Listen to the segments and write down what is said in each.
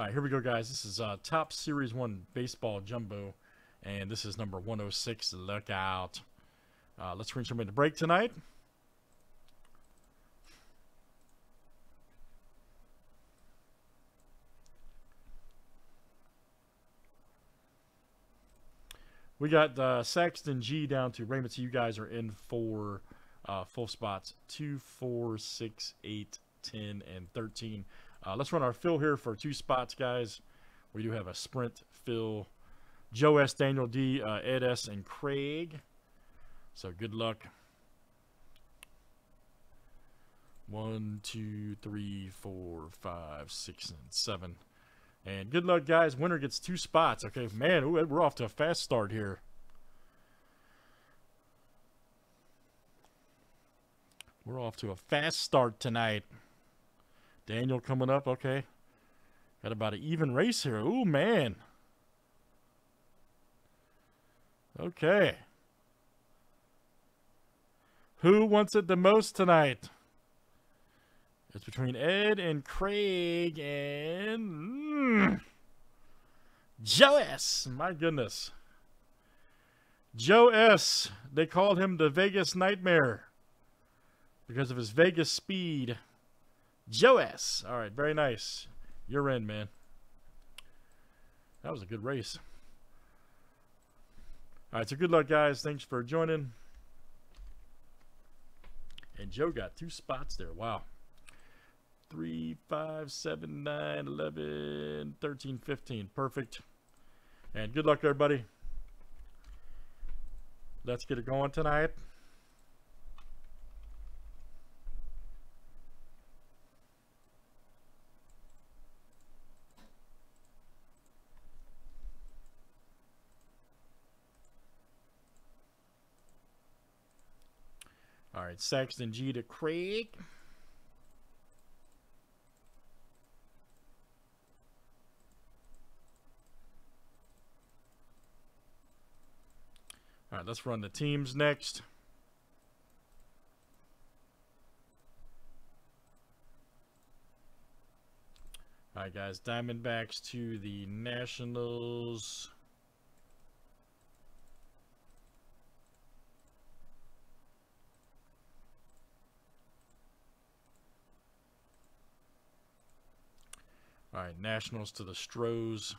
All right, here we go, guys. This is uh, Topps Series 1 Baseball Jumbo, and this is number 106. Look out. Uh, let's reach somebody to break tonight. We got uh, Saxton G down to Raymond. So you guys are in for uh, full spots 2, 4, 6, 8, 10, and 13. Uh, let's run our fill here for two spots, guys. We do have a sprint fill. Joe S, Daniel D, uh, Ed S, and Craig. So good luck. One, two, three, four, five, six, and seven. And good luck, guys. Winner gets two spots. Okay, man, ooh, we're off to a fast start here. We're off to a fast start tonight. Daniel coming up. Okay. Got about an even race here. Ooh, man. Okay. Who wants it the most tonight? It's between Ed and Craig and mm, Joe S. My goodness. Joe S. They called him the Vegas Nightmare because of his Vegas speed. Joe S. All right, very nice. You're in, man. That was a good race. All right, so good luck, guys. Thanks for joining. And Joe got two spots there. Wow. 3, 5, 7, 9, 11, 13, 15. Perfect. And good luck, everybody. Let's get it going tonight. Right, Sexton G to Craig. All right, let's run the teams next. All right, guys, Diamondbacks to the Nationals. All right, Nationals to the Stros.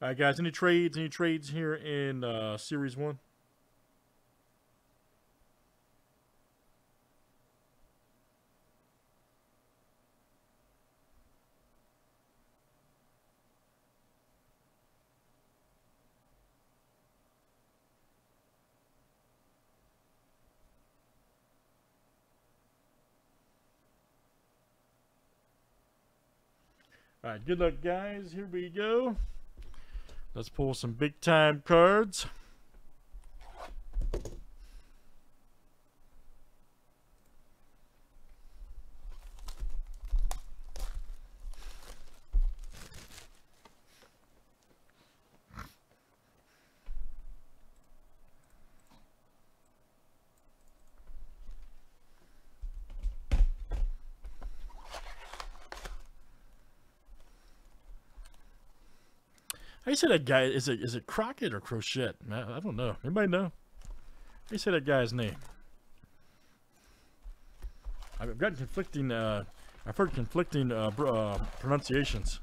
All right, guys. Any trades? Any trades here in uh, Series One? All right, good luck, guys. Here we go. Let's pull some big time cards. You say that guy? Is it is it Crockett or Crochet? I, I don't know. Anybody know? You say that guy's name? I've got conflicting. Uh, I've heard conflicting uh, uh, pronunciations,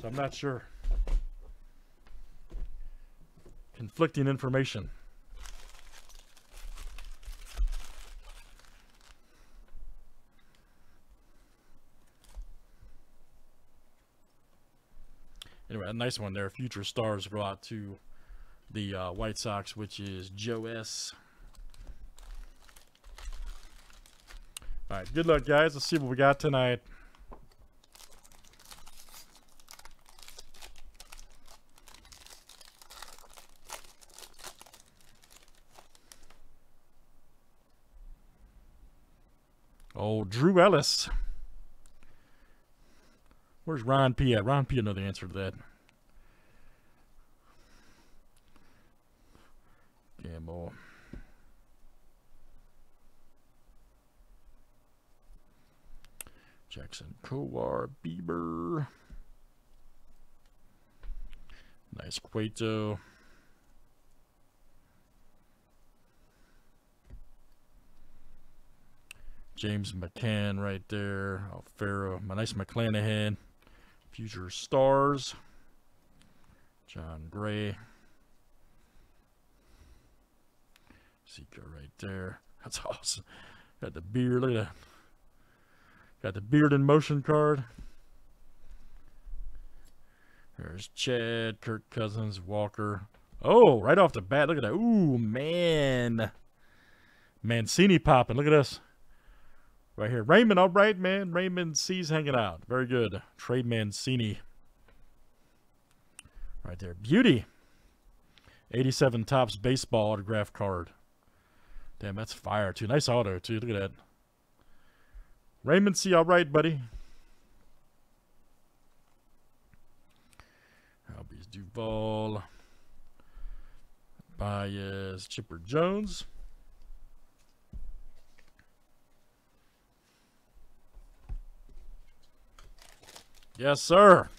so I'm not sure. Conflicting information. A nice one there. Future stars brought to the uh, White Sox, which is Joe S. All right, good luck, guys. Let's see what we got tonight. Oh, Drew Ellis. Where's Ron P at? Ron P know the answer to that. Gamble. Jackson Kowar Bieber. Nice Cueto. James McCann right there. Alfaro. My nice McClanahan. Future Stars. Jon Gray. Zika right there. That's awesome. Got the beard. Look at that. Got the beard in motion card. There's Chad, Kirk Cousins, Walker. Oh, right off the bat. Look at that. Ooh, man. Mancini popping. Look at this. Right here. Raymond, all right, man. Raymond C's hanging out. Very good. Trey Mancini. Right there. Beauty. 87 Topps baseball autograph card. Damn, that's fire, too. Nice auto, too. Look at that. Raymond C, all right, buddy. Albies Duval. Baez, Chipper Jones. Yes, sir.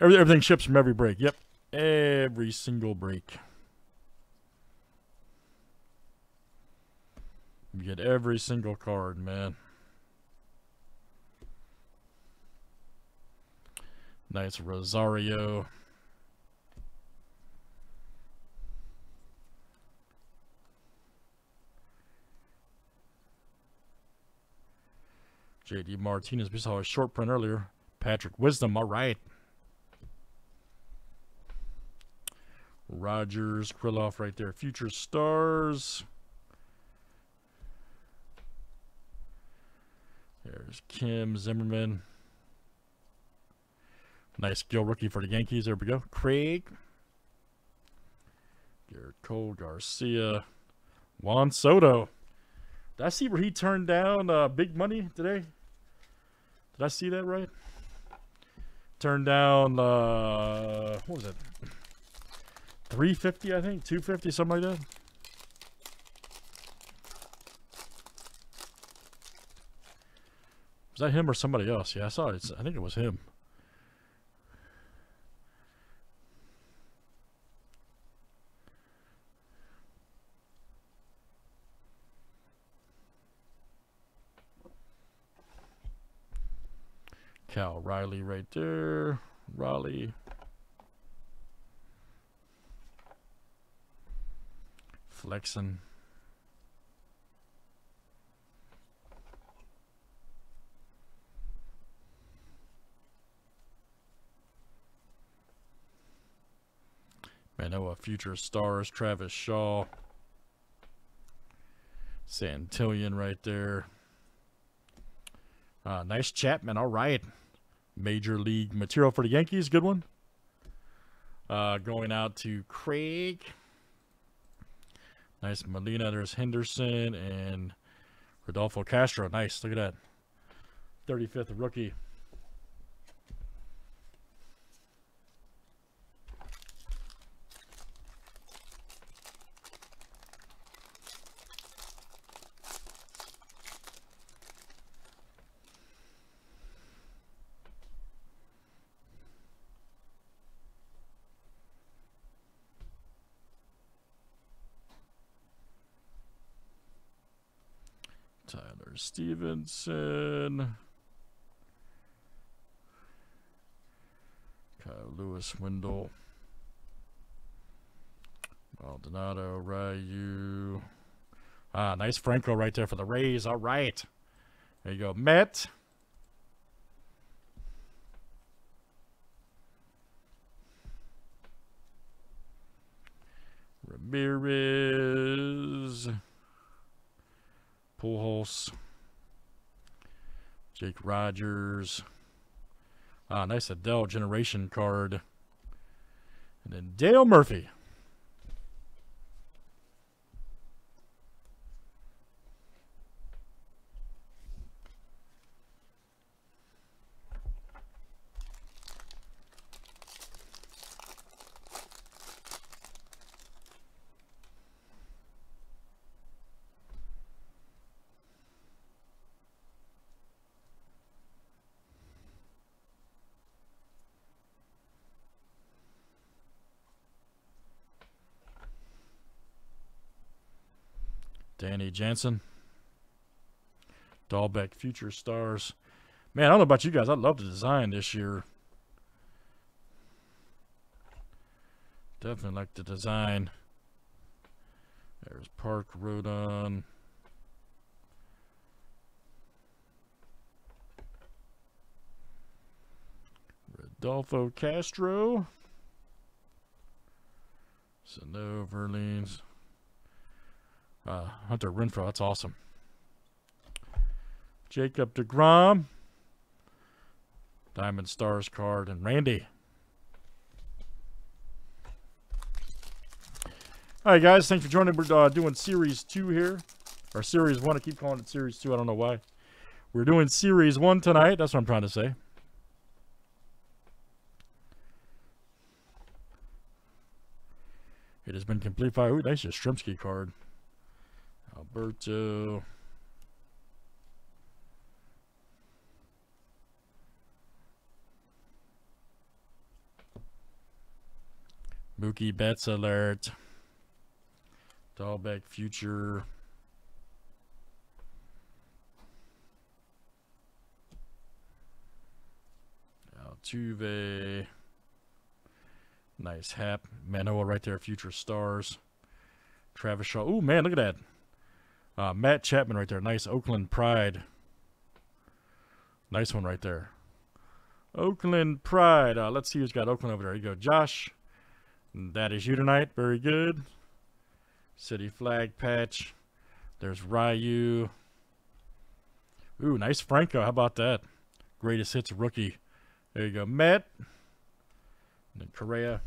Everything ships from every break. Yep. Every single break. You get every single card, man. Nice Rosario. JD Martinez. We saw a short print earlier. Patrick Wisdom. All right. Rogers, Kirilloff right there. Future Stars. There's Kim Zimmerman. Nice skill rookie for the Yankees. There we go. Craig. Gerrit Cole, Garcia. Juan Soto. Did I see where he turned down uh, big money today? Did I see that right? Turned down, uh, what was it? 350, I think? 250, something like that? Was that him or somebody else? Yeah, I saw it. I think it was him. Cal Riley right there. Raleigh. Flexing. a Future Stars, Travis Shaw. Santillan right there. Uh, nice Chapman. All right. Major league material for the Yankees. Good one. Uh, going out to Craig. Nice Molina. There's Henderson and Rodolfo Castro. Nice. Look at that. 35th rookie. Tyler Stephenson. Kyle Lewis Wendell. Maldonado, Ryu. Ah, nice Franco right there for the Rays. All right. There you go. Met. Ramirez. Jake Rogers. Ah, nice Adele generation card. And then Dale Murphy. Danny Jansen. Dalbec Future Stars. Man, I don't know about you guys. I love the design this year. Definitely like the design. There's Park Rodon. Rodolfo Castro. Sano Verlines. Uh, Hunter Renfroe. that's awesome. Jacob DeGrom. Diamond Stars card. And Randy. All right, guys. Thanks for joining. We're uh, doing Series 2 here. Or Series 1. I keep calling it Series 2. I don't know why. We're doing Series 1 tonight. That's what I'm trying to say. It has been complete fire. Ooh, nice Yastrzemski card. Alberto. Mookie Betts alert. Dalbec future. Altuve. Nice Happ. Manoah right there, future stars. Travis Shaw. Oh man, look at that. Uh, Matt Chapman right there. Nice Oakland Pride. Nice one right there. Oakland Pride. Uh, let's see who's got Oakland over there. You go, Josh. That is you tonight. Very good. City flag patch. There's Ryu. Ooh, nice Franco. How about that? Greatest hits rookie. There you go, Matt. And then Correa.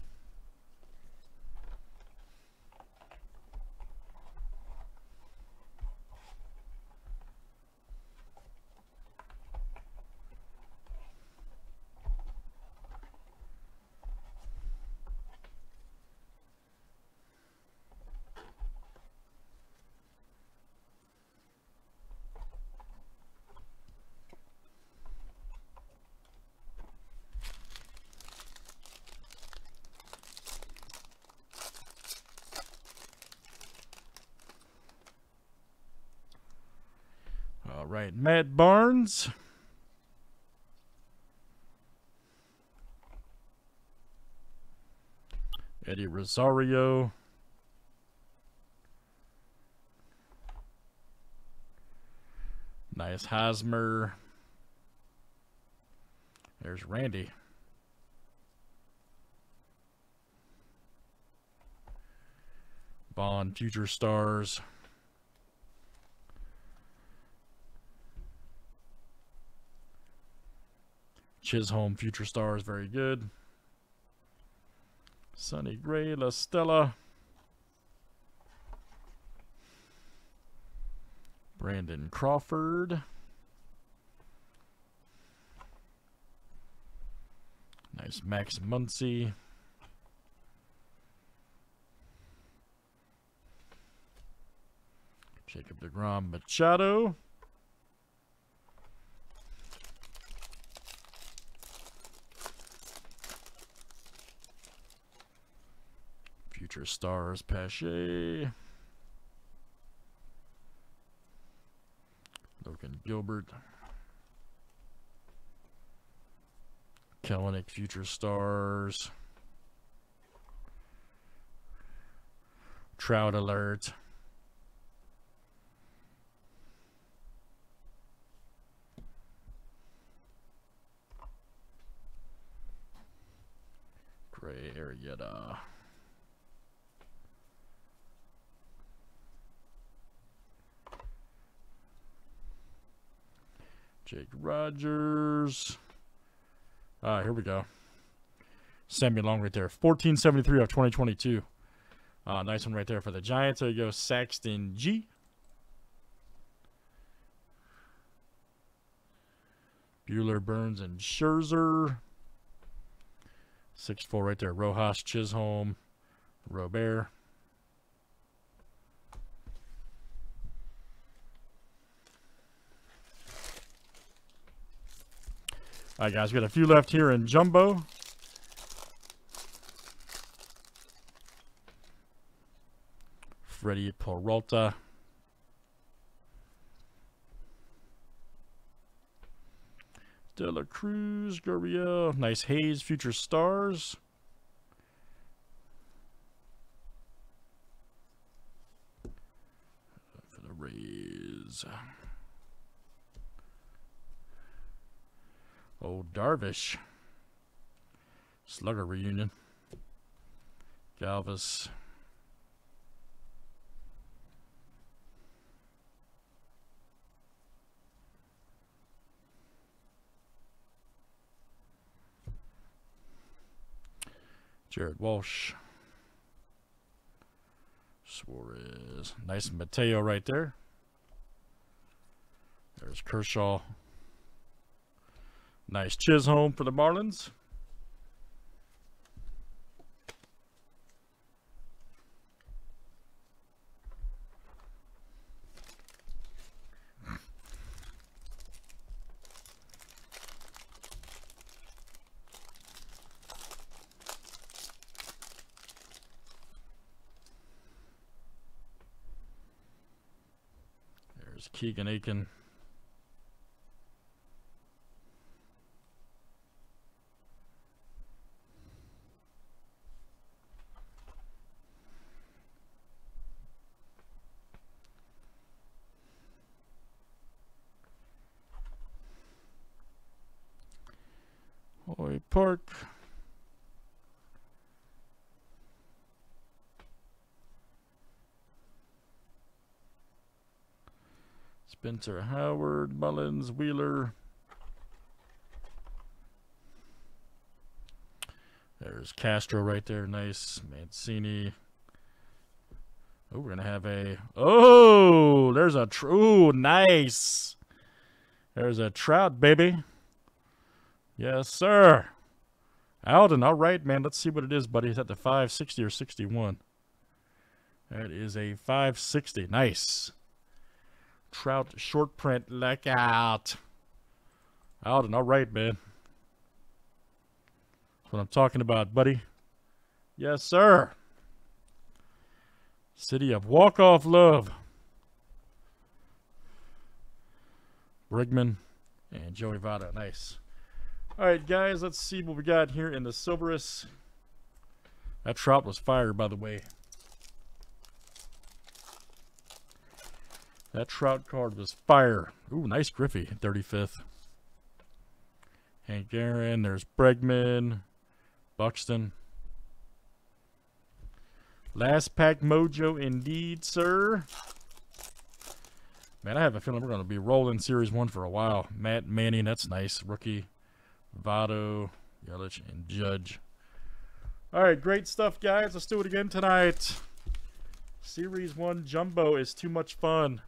Right, Matt Barnes. Eddie Rosario. Nice Hosmer. There's Randy. Bond Future Stars. Chisholm Future Stars, very good. Sonny Gray, La Stella. Brandon Crawford. Nice Max Muncy. Jacob DeGrom Machado. stars, Pache. Logan Gilbert. Kelenic Future Stars. Trout Alert. Gray Arrieta. Jake Rogers. Ah, here we go. Sammy Long right there. 1473 of 2022. Uh, nice one right there for the Giants. There you go. Saxton G. Buehler, Burns, and Scherzer. 6-4 right there. Rojas, Chisholm, Robert. All right, guys, we got a few left here in Jumbo. Freddy Peralta. De La Cruz, Gurriel. Nice Hayes, Future Stars. For the Rays. Old Darvish. Slugger reunion. Galvis. Jared Walsh. Suarez. Nice Mateo right there. There's Kershaw. Nice Chisholm for the Marlins. There's Keegan Akin. Hoy Park. Spencer Howard, Mullins, Wheeler. There's Castro right there. Nice. Mancini. Oh, we're going to have a... Oh, there's a... True. Nice. There's a Trout, baby. Yes, sir. Alden, all right, man. Let's see what it is, buddy. Is that the 560 or 61? That is a 560. Nice. Trout short print. Look out. Alden, all right, man. That's what I'm talking about, buddy. Yes, sir. City of Walk-Off Love. Bregman and Joey Votto. Nice. All right, guys, let's see what we got here in the Silverus. That Trout was fired, by the way. That Trout card was fire. Ooh, nice Griffey, 35th. Hank Aaron, there's Bregman, Buxton. Last pack mojo indeed, sir. Man, I have a feeling we're going to be rolling Series 1 for a while. Matt Manning, that's nice. Rookie. Votto, Yelich, and Judge. All right, great stuff, guys. Let's do it again tonight. Series 1 Jumbo is too much fun.